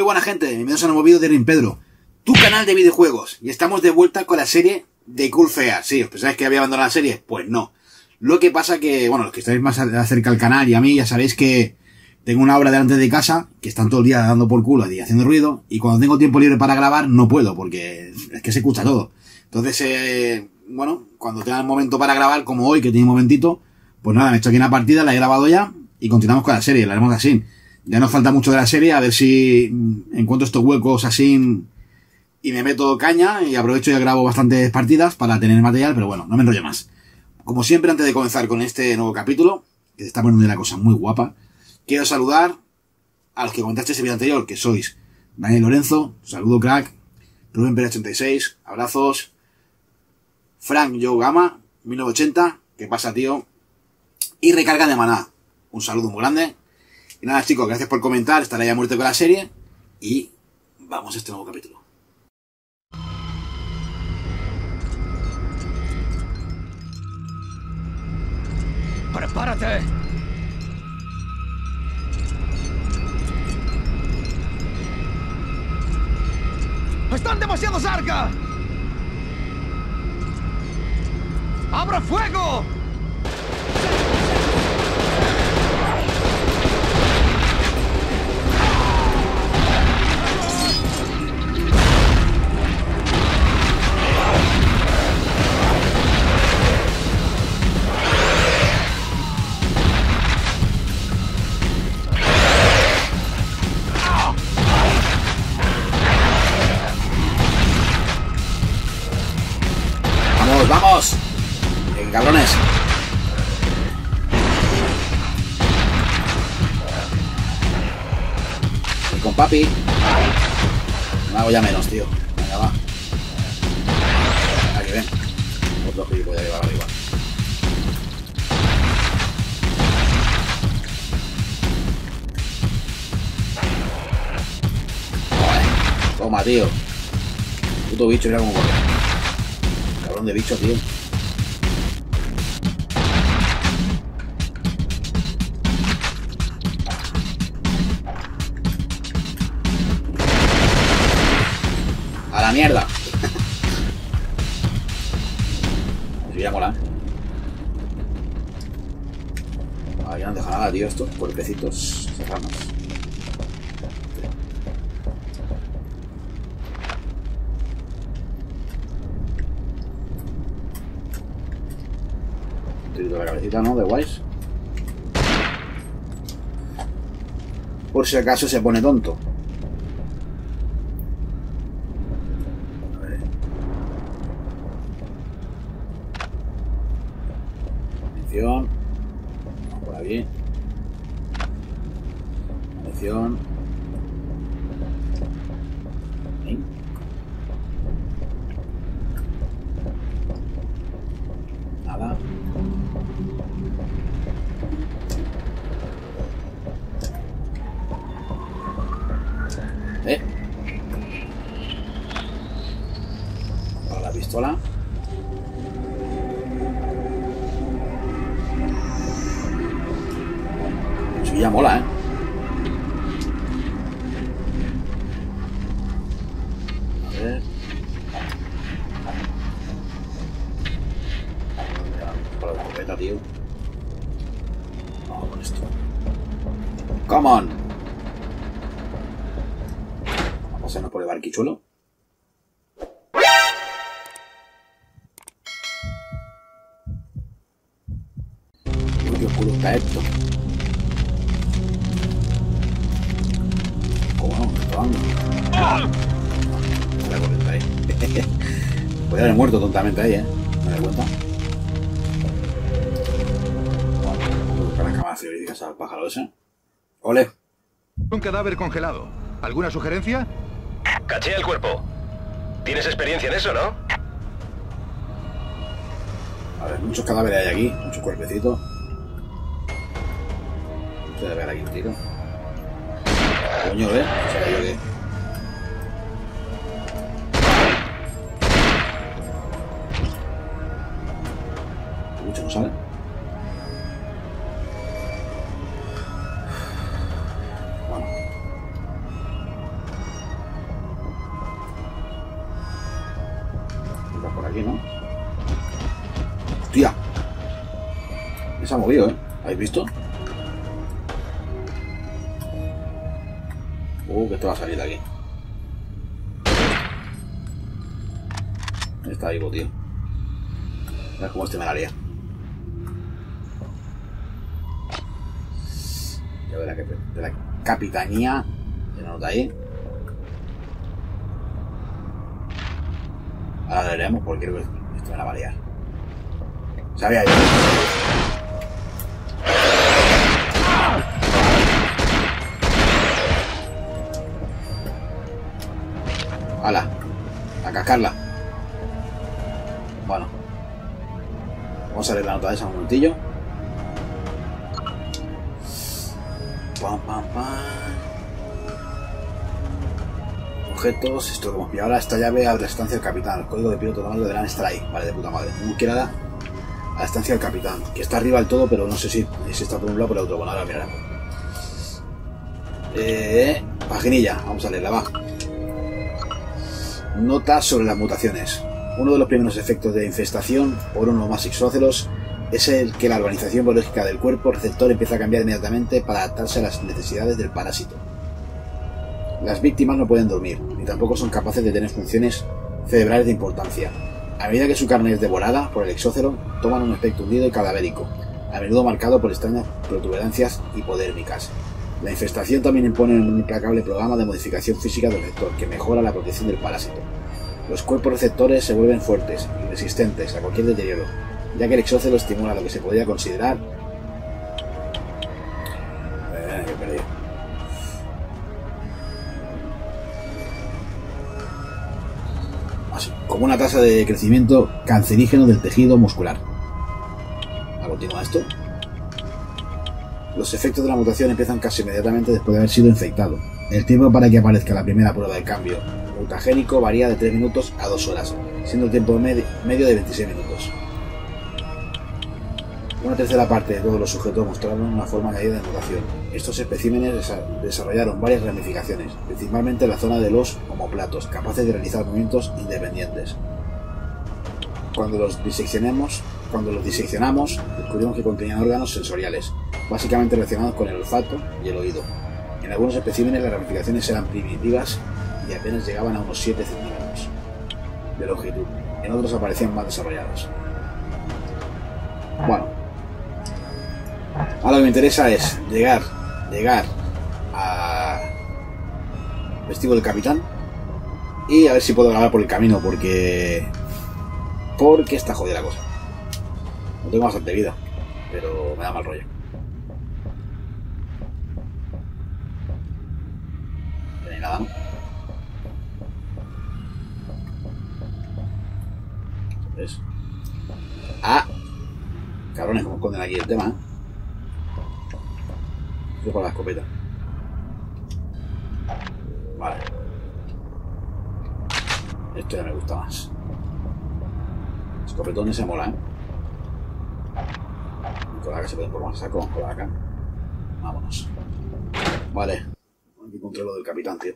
Muy buena gente, bienvenidos a un nuevo vídeo de Rin Pedro, tu canal de videojuegos. Y estamos de vuelta con la serie de Cool Fea. Sí, ¿os pensáis que había abandonado la serie? Pues no. Lo que pasa que, bueno, los que estáis más cerca al canal y a mí ya sabéis que tengo una obra delante de casa que están todo el día dando por culo y haciendo ruido y cuando tengo tiempo libre para grabar no puedo porque es que se escucha todo. Entonces, eh, bueno, cuando tenga el momento para grabar, como hoy que tiene un momentito, pues nada, me he hecho aquí una partida, la he grabado ya y continuamos con la serie, la haremos así. Ya nos falta mucho de la serie, a ver si encuentro estos huecos así y me meto caña y aprovecho y grabo bastantes partidas para tener material, pero bueno, no me enrollo más. Como siempre, antes de comenzar con este nuevo capítulo, que se está poniendo una cosa muy guapa, quiero saludar a los que comentaste ese video anterior, que sois Daniel Lorenzo, saludo crack, Rubén Pérez 86, abrazos, Frank Joe Gama, 1980, ¿qué pasa tío? Y Recarga de Maná, un saludo muy grande. Y nada chicos, gracias por comentar, estaré ya muerto con la serie y vamos a este nuevo capítulo. ¡Prepárate! ¡Están demasiado cerca! ¡Abra fuego! ¡Vamos! ¡Venga, cabrones! Y con papi. Me hago ya menos, tío. Venga, va. Aquí ven. Otro gilipollas llevar arriba. Joder. Toma, tío. Puto bicho, mira cómo corre. De bicho, tío. A la mierda. Eso ya mola. Ahí no dejado nada, tío, estos cuerpecitos serranos. Cabecita, ¿no? De guays. Por si acaso se pone tonto. A ver. Munición. Vamos por aquí. Munición. Ya mola, ¿eh? A ver. Para la escopeta, tío. Vamos con esto. Come on. Vamos a pasarnos por el barquichuelo. Uy, qué oscuro está esto. ¿Cómo no? Me corriente ahí. Podría haber muerto tontamente ahí, ¿eh? ¿Me das cuenta? Bueno, vamos a buscar las cámaras frigoríficas al pájaro ese. ¡Ole! Un cadáver congelado. ¿Alguna sugerencia? Caché el cuerpo. ¿Tienes experiencia en eso, no? A ver, muchos cadáveres hay aquí, muchos cuerpecitos. Se debe dar aquí un tiro. Coño, ¿eh? Mucho no sale. Bueno. Está por aquí, ¿no? ¡Hostia! Me se ha movido, ¿eh? ¿Habéis visto? Uh, que esto va a salir de aquí. Está vivo, tío. Mira cómo este me la haría. Ya de la, de la capitanía. ¿Se nota ahí? Ahora lo leeremos porque creo que esto me la va a liar. Sabía yo. ¡Hala! A cascarla. Bueno. Vamos a nota de esa un momentillo. Pam, pam, pam. Objetos, esto que hemos ahora, esta llave abre la estancia del capitán. El código de piloto normal deberán estar ahí. Vale, de puta madre. Tengo que ir a la, a la estancia del capitán, que está arriba del todo, pero no sé si, si está por un lado o por el otro. Bueno, ahora miraremos. Eh, paginilla, vamos a leerla, va. Nota sobre las mutaciones. Uno de los primeros efectos de infestación por uno o más exócelos es el que la organización biológica del cuerpo receptor empieza a cambiar inmediatamente para adaptarse a las necesidades del parásito. Las víctimas no pueden dormir, ni tampoco son capaces de tener funciones cerebrales de importancia. A medida que su carne es devorada por el exócelo, toman un aspecto hundido y cadavérico, a menudo marcado por extrañas protuberancias hipodérmicas. La infestación también impone un implacable programa de modificación física del receptor que mejora la protección del parásito. Los cuerpos receptores se vuelven fuertes y resistentes a cualquier deterioro, ya que el exócelo estimula lo que se podría considerar. Así, como una tasa de crecimiento cancerígeno del tejido muscular. A continuar esto. Los efectos de la mutación empiezan casi inmediatamente después de haber sido infectado. El tiempo para que aparezca la primera prueba de cambio mutagénico varía de 3 minutos a 2 horas, siendo el tiempo medi- medio de 26 minutos. Una tercera parte de todos los sujetos mostraron una forma añadida de mutación. Estos especímenes desa- desarrollaron varias ramificaciones, principalmente en la zona de los homoplatos, capaces de realizar movimientos independientes. Cuando los diseccionamos, cuando los diseccionamos, descubrimos que contenían órganos sensoriales, básicamente relacionados con el olfato y el oído. En algunos especímenes las ramificaciones eran primitivas y apenas llegaban a unos 7 centímetros de longitud. En otros aparecían más desarrolladas. Bueno, ahora lo que me interesa es llegar, llegar a vestíbulo del capitán y a ver si puedo grabar por el camino porque porque está jodida la cosa. No tengo bastante vida, pero me da mal rollo. Hay nada. ¿Ves? ¡Ah! Cabrones, como esconden aquí el tema, ¿eh? Yo con la escopeta. Vale. Esto ya me gusta más. Escopetones se mola, ¿eh? Que se pueden por más saco, con la acá. Vámonos. Vale. Controlo del capitán, tío.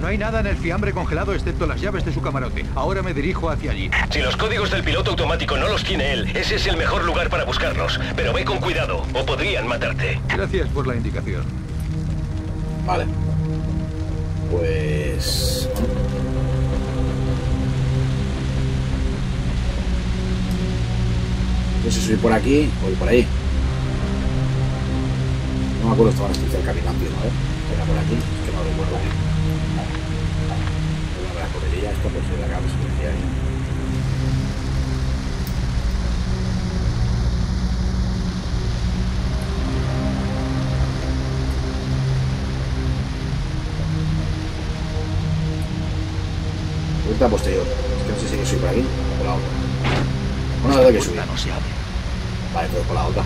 No hay nada en el fiambre congelado excepto las llaves de su camarote. Ahora me dirijo hacia allí. Si los códigos del piloto automático no los tiene él, ese es el mejor lugar para buscarlos. Pero ve con cuidado, o podrían matarte. Gracias por la indicación. Vale. Pues. No sé si soy por aquí o por ahí. No me acuerdo, estaba estancia del capitán, tío, ¿vale? Era por aquí, que no lo recuerdo bien. Ver la corredilla, esto pues se la acaba de ahí. Posterior. Es que no sé si subir por aquí o por la otra. Una vez que subir. no se abre. Pero por la otra.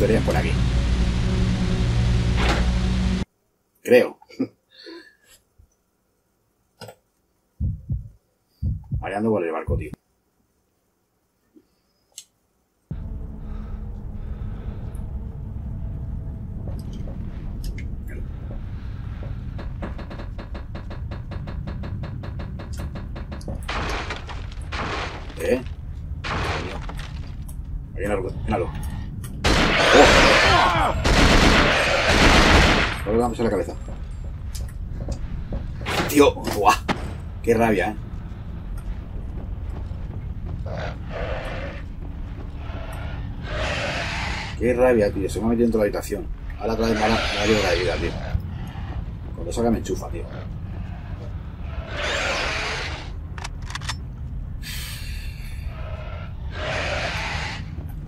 Es por aquí. Creo. Variando por el barco, tío. ¿Eh? Ahí viene algo, viene algo. ¡Oh! Le vamos a la cabeza. Tío, ¡buah! Qué rabia, ¿eh? Qué rabia, tío. Se me ha metido dentro de la habitación. Ahora otra vez me la, la, vida, tío. Cuando salga me enchufa, tío.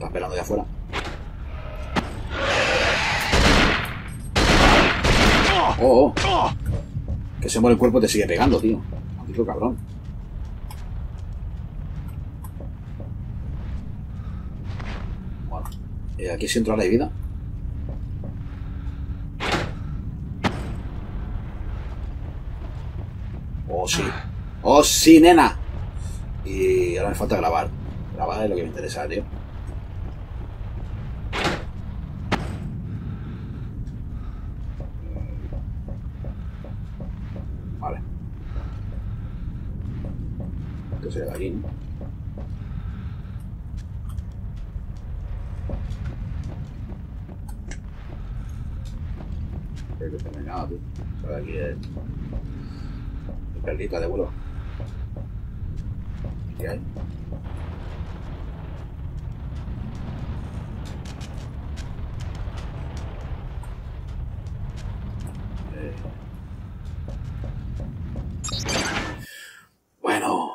Está esperando allá afuera. Oh, oh. Que se muere el cuerpo te sigue pegando, tío. Maldito cabrón. Bueno. Eh, aquí sí entra la vida. Oh, sí. Oh, sí, nena. Y ahora me falta grabar. Grabar es lo que me interesa, tío. De ¿no? Creo que tío. Sale aquí el... el de vuelo. ¿Qué hay? Eh. Bueno.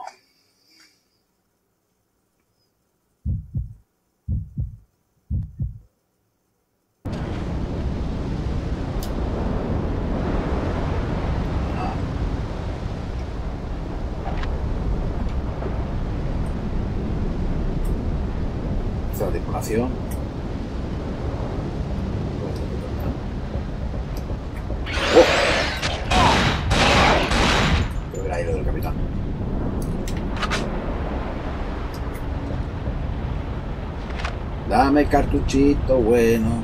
Tripulación. ¡Oh! Creo que era ahí lo del capitán. Dame cartuchito bueno.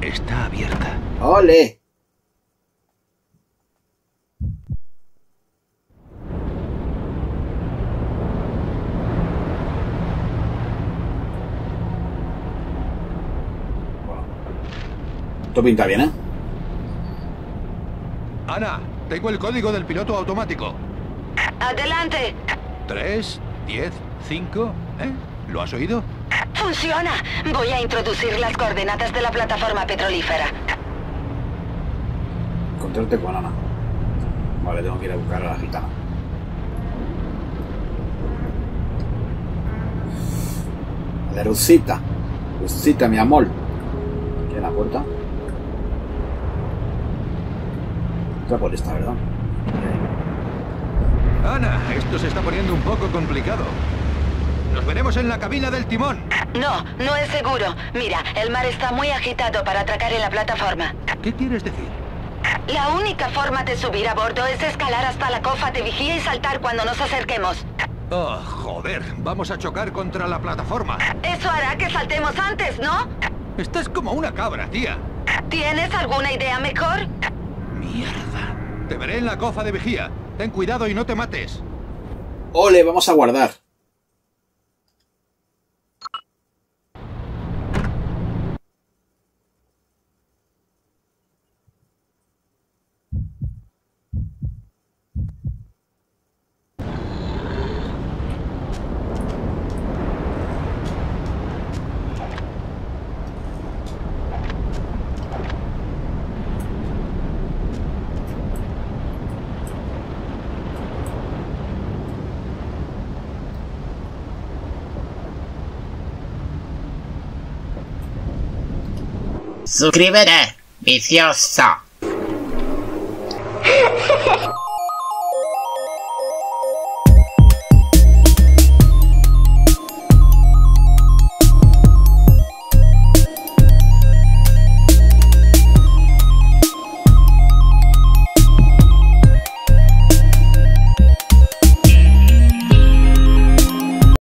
Está abierta. ¡Ole! Esto pinta bien, ¿eh? Ana, tengo el código del piloto automático. Adelante. 3, 10, 5. ¿Eh? ¿Lo has oído? Funciona. Voy a introducir las coordenadas de la plataforma petrolífera. Encontrarte con Ana. Vale, tengo que ir a buscar a la gitana. De Rusita. Rusita, mi amor. Aquí en la puerta. Por esta, ¿verdad? Ana, esto se está poniendo un poco complicado. Nos veremos en la cabina del timón. No, no es seguro. Mira, el mar está muy agitado para atracar en la plataforma. ¿Qué quieres decir? La única forma de subir a bordo es escalar hasta la cofa de vigía y saltar cuando nos acerquemos. Oh, joder, vamos a chocar contra la plataforma. Eso hará que saltemos antes, ¿no? Estás como una cabra, tía. ¿Tienes alguna idea mejor? Mierda. Te veré en la cofa de vigía. Ten cuidado y no te mates. Ole, vamos a guardar. Suscríbete, vicioso.